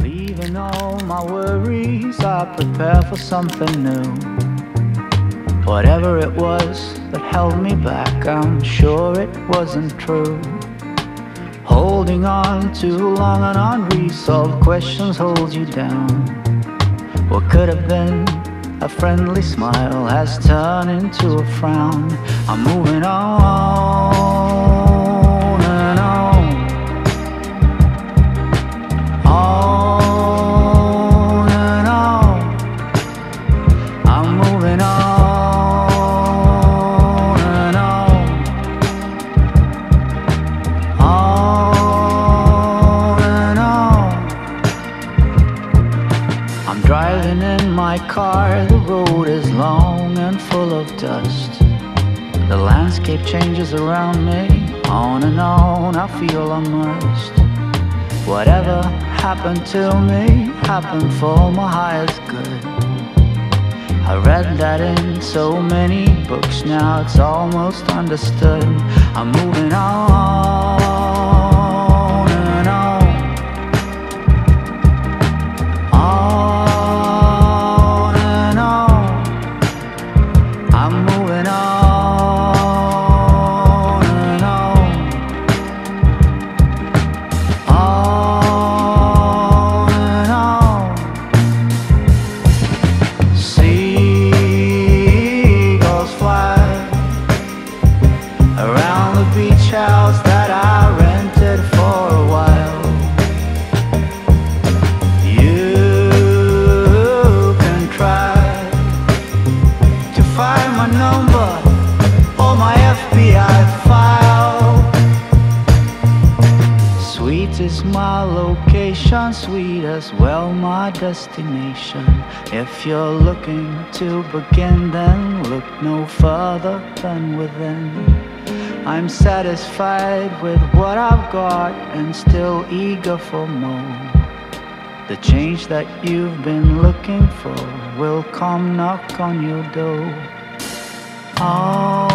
Leaving all my worries, I prepare for something new. Whatever it was that held me back, I'm sure it wasn't true. Holding on too long and unresolved questions hold you down. What could have been a friendly smile has turned into a frown. I'm moving on happened to me happened for my highest good. I read that in so many books, now it's almost understood. I'm moving on around the beach house that I rented for a while. You can try to find my number or my FBI file. Sweet is my location, sweet as well my destination. If you're looking to begin, then look no further than within. I'm satisfied with what I've got and still eager for more. The change that you've been looking for will come knock on your door. On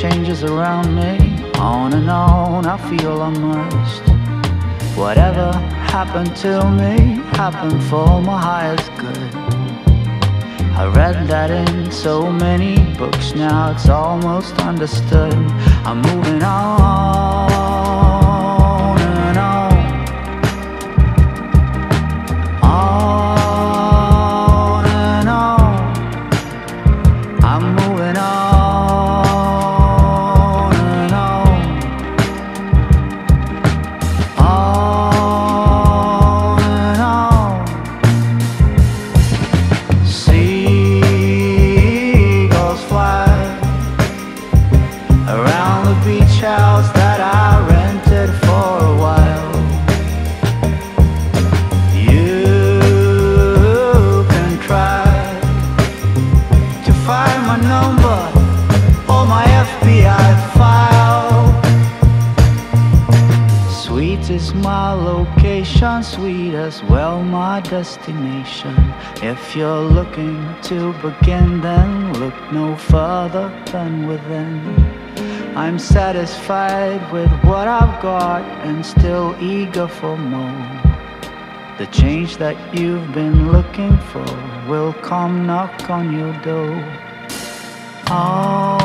changes around me. On and on, I feel immersed. Whatever happened to me happened for my highest good. I read that in so many books now, it's almost understood. I'm moving on sweet as well my destination. If you're looking to begin, then look no further than within. I'm satisfied with what I've got and still eager for more. The change that you've been looking for will come knock on your door. On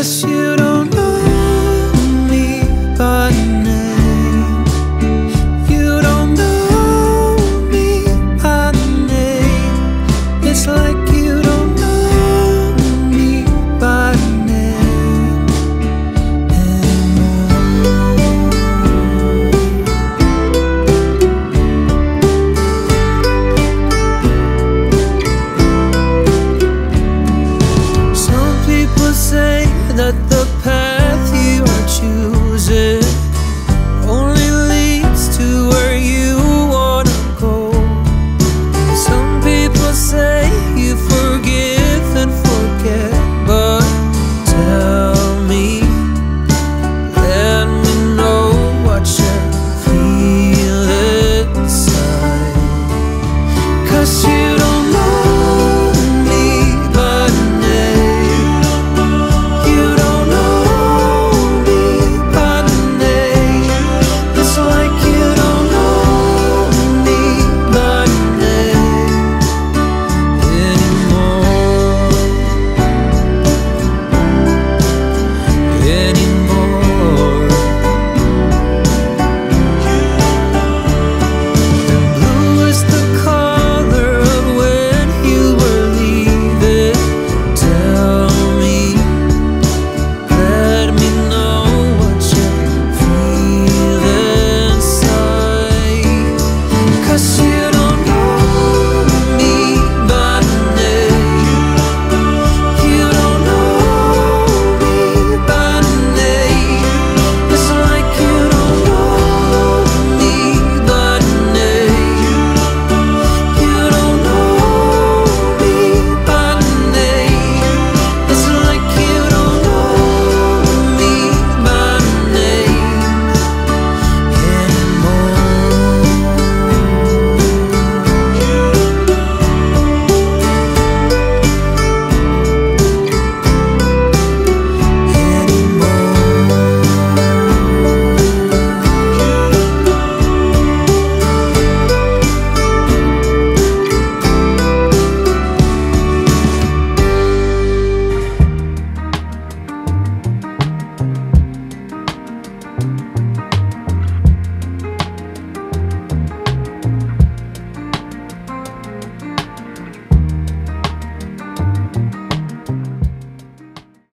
Cause you